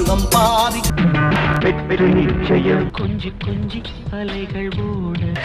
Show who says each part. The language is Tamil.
Speaker 1: உலகம் பாதி.
Speaker 2: வெற்றி நிச்சயம்.
Speaker 3: கொஞ்சி கொஞ்சி அலைகள் ஓட.